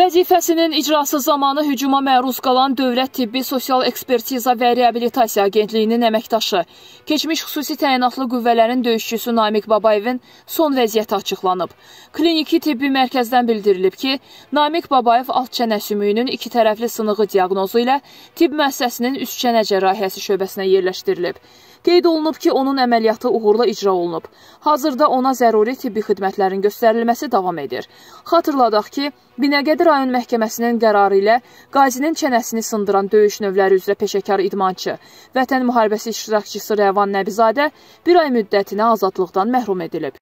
Vəzifəsinin icrası zamanı hücuma məruz qalan Dövlət Tibbi Sosial Ekspertiza və Reabilitasiya Agentliyinin əməkdaşı, keçmiş xüsusi təyinatlı qüvvələrin döyüşçüsü Namiq Babayevin son vəziyyəti açıqlanıb. Kliniki tibbi mərkəzdən bildirilib ki, Namiq Babayev alt çənə sümüyünün iki tərəfli sınığı diaqnozu ilə tibb müəssisəsinin üst çənə cərrahiyyəsi şöbəsinə yerləşdirilib. Qeyd olunub ki, onun əməliyyatı uğurla icra olunub. Hazırda ona zəruri tibbi xidmətlərin göstərilməsi davam edir. Xatırladaq ki, Binəqədi rayon məhkəməsinin qərarı ilə qazinin çənəsini sındıran döyüş növləri üzrə peşəkar idmançı, vətən müharibəsi iştirakçısı Rəvan Nəbizadə bir ay müddətinə azadlıqdan məhrum edilib.